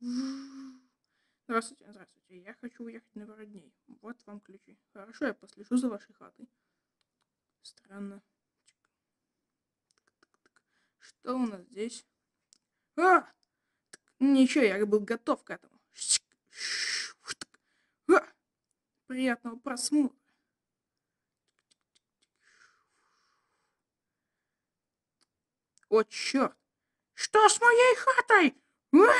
Здравствуйте, здравствуйте. Я хочу уехать на пару дней. Вот вам ключи. Хорошо, я послежу за вашей хатой. Странно. Что у нас здесь? А! Ничего, я был готов к этому. А! Приятного просмотра. О, черт! Что с моей хатой? А!